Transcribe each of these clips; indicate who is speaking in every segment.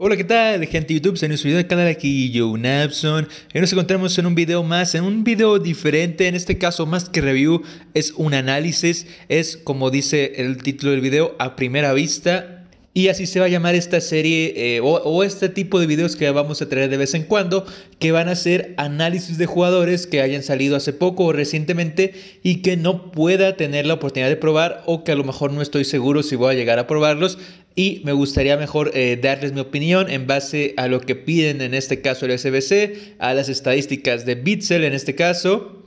Speaker 1: Hola, ¿qué tal, gente de YouTube? En nuestro video del canal aquí, Joe Napson. Hoy nos encontramos en un video más, en un video diferente. En este caso, más que review, es un análisis. Es, como dice el título del video, a primera vista. Y así se va a llamar esta serie eh, o, o, este tipo de videos que vamos a traer de vez en cuando, que van a ser análisis de jugadores que hayan salido hace poco o recientemente y que no pueda tener la oportunidad de probar o que a lo mejor no estoy seguro si voy a llegar a probarlos y me gustaría mejor eh, darles mi opinión en base a lo que piden en este caso el SBC, a las estadísticas de Bitzel en este caso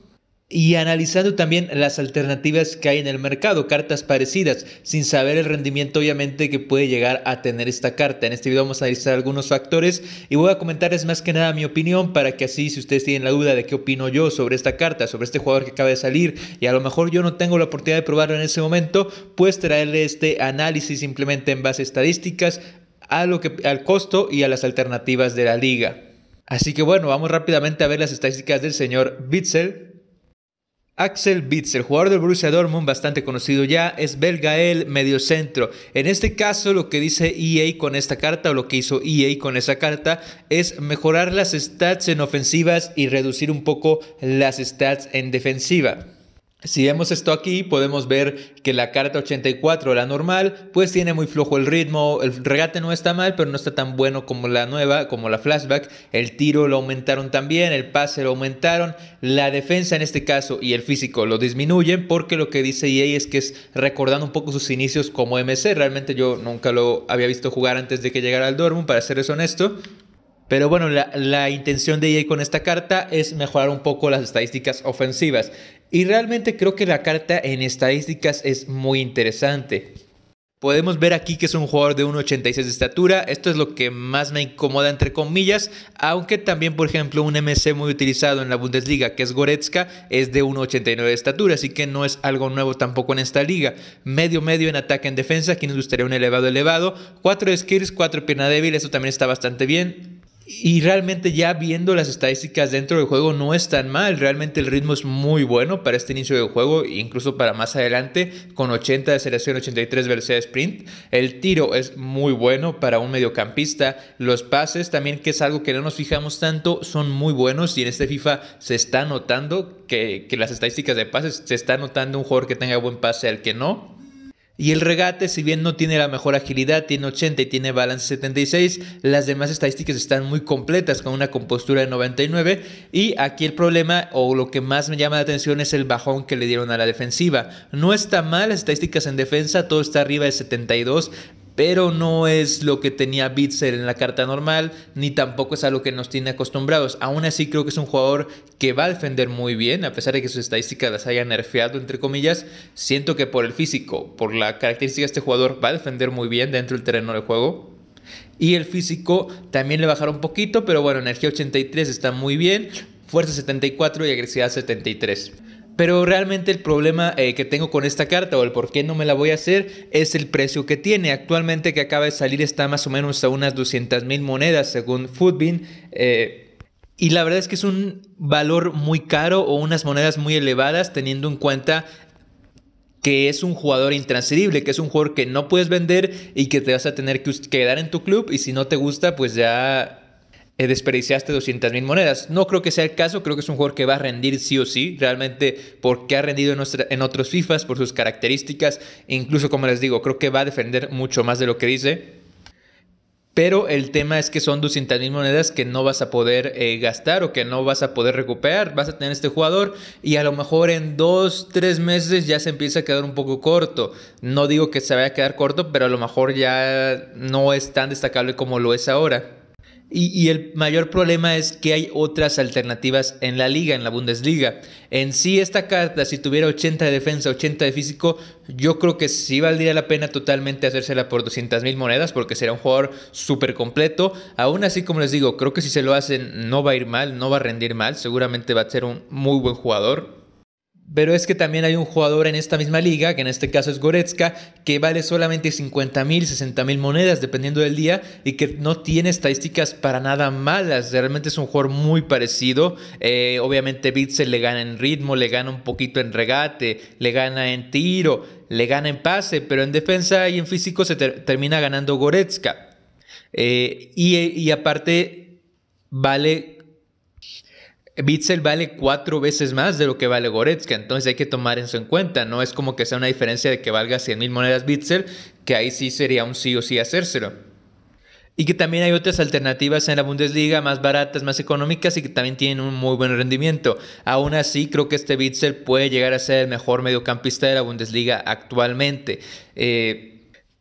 Speaker 1: y analizando también las alternativas que hay en el mercado, cartas parecidas, sin saber el rendimiento obviamente que puede llegar a tener esta carta. En este video vamos a analizar algunos factores y voy a comentarles más que nada mi opinión para que así si ustedes tienen la duda de qué opino yo sobre esta carta, sobre este jugador que acaba de salir y a lo mejor yo no tengo la oportunidad de probarlo en ese momento, pues traerle este análisis simplemente en base a estadísticas, a lo que, al costo y a las alternativas de la liga. Así que bueno, vamos rápidamente a ver las estadísticas del señor Bitzel. Axel Witzel, jugador del Borussia Dortmund, bastante conocido ya, es belga el mediocentro. En este caso, lo que dice EA con esta carta, o lo que hizo EA con esa carta, es mejorar las stats en ofensivas y reducir un poco las stats en defensiva. Si vemos esto aquí, podemos ver que la carta 84, la normal, pues tiene muy flojo el ritmo, el regate no está mal, pero no está tan bueno como la nueva, como la flashback, el tiro lo aumentaron también, el pase lo aumentaron, la defensa en este caso y el físico lo disminuyen, porque lo que dice EA es que es recordando un poco sus inicios como MC, realmente yo nunca lo había visto jugar antes de que llegara al Dortmund, para serles honesto, pero bueno, la, la, intención de EA con esta carta es mejorar un poco las estadísticas ofensivas. Y realmente creo que la carta en estadísticas es muy interesante. Podemos ver aquí que es un jugador de 1.86 de estatura, esto es lo que más me incomoda entre comillas, aunque también por ejemplo un MC muy utilizado en la Bundesliga que es Goretzka es de 1.89 de estatura, así que no es algo nuevo tampoco en esta liga. Medio medio en ataque en defensa, aquí nos gustaría un elevado elevado, 4 skills, 4 pierna débil, eso también está bastante bien. Y realmente ya viendo las estadísticas dentro del juego no es tan mal, realmente el ritmo es muy bueno para este inicio del juego, incluso para más adelante, con 80 de aceleración, 83 velocidad de sprint. El tiro es muy bueno para un mediocampista, los pases también, que es algo que no nos fijamos tanto, son muy buenos y en este FIFA se está notando que, que las estadísticas de pases, se está notando un jugador que tenga buen pase al que no. Y el regate, si bien no tiene la mejor agilidad, tiene 80 y tiene balance 76, las demás estadísticas están muy completas con una compostura de 99. Y aquí el problema o lo que más me llama la atención es el bajón que le dieron a la defensiva. No está mal las estadísticas en defensa, todo está arriba de 72, pero no es lo que tenía Bitzer en la carta normal, ni tampoco es a lo que nos tiene acostumbrados. Aún así creo que es un jugador que va a defender muy bien, a pesar de que sus estadísticas las haya nerfeado, entre comillas. Siento que por el físico, por la característica de este jugador, va a defender muy bien dentro del terreno de juego. Y el físico también le bajará un poquito, pero bueno, energía 83 está muy bien, fuerza 74 y agresividad 73. Pero realmente el problema eh, que tengo con esta carta o el por qué no me la voy a hacer es el precio que tiene. Actualmente que acaba de salir está más o menos a unas 200 mil monedas según Foodbean. Eh, y la verdad es que es un valor muy caro o unas monedas muy elevadas teniendo en cuenta que es un jugador intransferible, que es un jugador que no puedes vender y que te vas a tener que quedar en tu club y si no te gusta pues ya eh, desperdiciaste 200 mil monedas. No creo que sea el caso, creo que es un jugador que va a rendir sí o sí, realmente porque ha rendido en, otros FIFAs por sus características, incluso como les digo, creo que va a defender mucho más de lo que dice. Pero el tema es que son 200 mil monedas que no vas a poder eh, gastar o que no vas a poder recuperar. Vas a tener este jugador y a lo mejor en dos, tres meses ya se empieza a quedar un poco corto. No digo que se vaya a quedar corto, pero a lo mejor ya no es tan destacable como lo es ahora. Y, el mayor problema es que hay otras alternativas en la liga, en la Bundesliga. En sí, esta carta, si tuviera 80 de defensa, 80 de físico, yo creo que sí valdría la pena totalmente hacérsela por 200 mil monedas, porque será un jugador súper completo. Aún así, como les digo, creo que si se lo hacen no va a ir mal, no va a rendir mal, seguramente va a ser un muy buen jugador. Pero es que también hay un jugador en esta misma liga, que en este caso es Goretzka, que vale solamente 50 mil, 60 mil monedas, dependiendo del día, y que no tiene estadísticas para nada malas. Realmente es un jugador muy parecido. Eh, obviamente Bitzel le gana en ritmo, le gana un poquito en regate, le gana en tiro, le gana en pase, pero en defensa y en físico se termina ganando Goretzka. Eh, y, y aparte, vale Bitzel vale cuatro veces más de lo que vale Goretzka, entonces hay que tomar eso en cuenta. No es como que sea una diferencia de que valga 100 mil monedas Bitzel, que ahí sí sería un sí o sí hacérselo. Y que también hay otras alternativas en la Bundesliga más baratas, más económicas y que también tienen un muy buen rendimiento. Aún así, creo que este Bitzel puede llegar a ser el mejor mediocampista de la Bundesliga actualmente. Eh,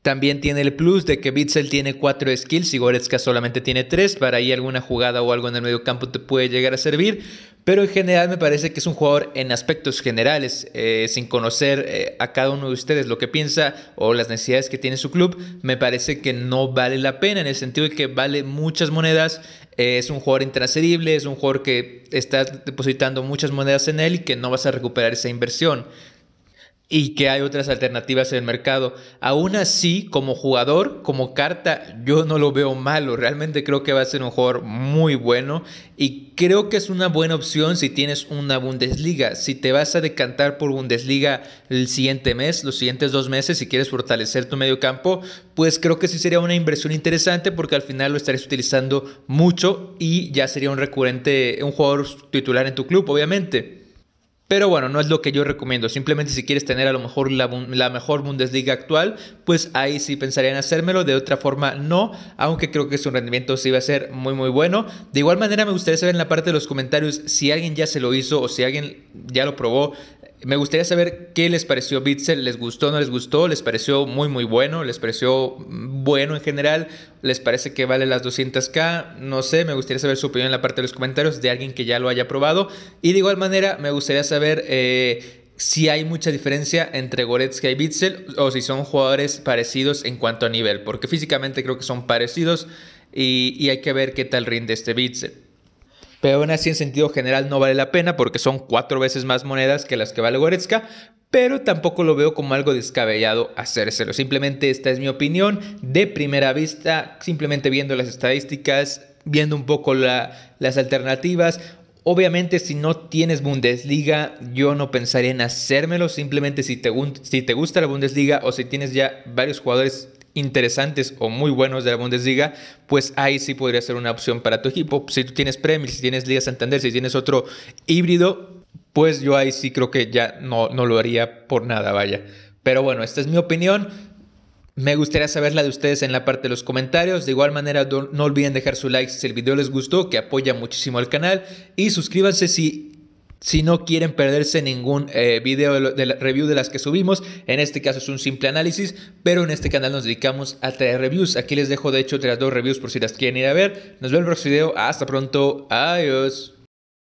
Speaker 1: también tiene el plus de que Bitzel tiene cuatro skills y Goretzka solamente tiene tres. Para ahí alguna jugada o algo en el medio campo te puede llegar a servir. Pero en general me parece que es un jugador en aspectos generales, eh, sin conocer eh, a cada uno de ustedes lo que piensa o las necesidades que tiene su club, me parece que no vale la pena en el sentido de que vale muchas monedas, eh, es un jugador intransferible, es un jugador que estás depositando muchas monedas en él y que no vas a recuperar esa inversión y que hay otras alternativas en el mercado. Aún así, como jugador, como carta, yo no lo veo malo. Realmente creo que va a ser un jugador muy bueno y creo que es una buena opción si tienes una Bundesliga. Si te vas a decantar por Bundesliga el siguiente mes, los siguientes dos meses, si quieres fortalecer tu medio campo, pues creo que sí sería una inversión interesante porque al final lo estarías utilizando mucho y ya sería un recurrente, un jugador titular en tu club, obviamente. Pero bueno, no es lo que yo recomiendo. Simplemente si quieres tener a lo mejor la, mejor Bundesliga actual, pues ahí sí pensaría en hacérmelo. De otra forma, no. Aunque creo que su rendimiento sí va a ser muy, muy bueno. De igual manera, me gustaría saber en la parte de los comentarios si alguien ya se lo hizo o si alguien ya lo probó. Me gustaría saber qué les pareció Bitzel, les gustó, no les gustó, les pareció muy muy bueno, les pareció bueno en general, les parece que vale las 200k, no sé, me gustaría saber su opinión en la parte de los comentarios de alguien que ya lo haya probado. Y de igual manera me gustaría saber eh, si hay mucha diferencia entre Goretzka y Bitzel o si son jugadores parecidos en cuanto a nivel, porque físicamente creo que son parecidos y, y hay que ver qué tal rinde este Bitzel. Pero aún así en sentido general no vale la pena porque son cuatro veces más monedas que las que vale Goretzka, pero tampoco lo veo como algo descabellado hacérselo. Simplemente esta es mi opinión de primera vista, simplemente viendo las estadísticas, viendo un poco las alternativas. Obviamente si no tienes Bundesliga, yo no pensaría en hacérmelo, simplemente si te, si te gusta la Bundesliga o si tienes ya varios jugadores interesantes o muy buenos de la Bundesliga, pues ahí sí podría ser una opción para tu equipo. Si tú tienes Premier, si tienes Liga Santander, si tienes otro híbrido, pues yo ahí sí creo que ya no, no lo haría por nada, vaya. Pero bueno, esta es mi opinión. Me gustaría saber la de ustedes en la parte de los comentarios. De igual manera, no olviden dejar su like si el video les gustó, que apoya muchísimo al canal. Y suscríbanse si si no quieren perderse ningún eh, video de, la review de las que subimos, en este caso es un simple análisis, pero en este canal nos dedicamos a traer reviews. Aquí les dejo de hecho otras dos reviews por si las quieren ir a ver. Nos vemos en el próximo video. Hasta pronto. Adiós.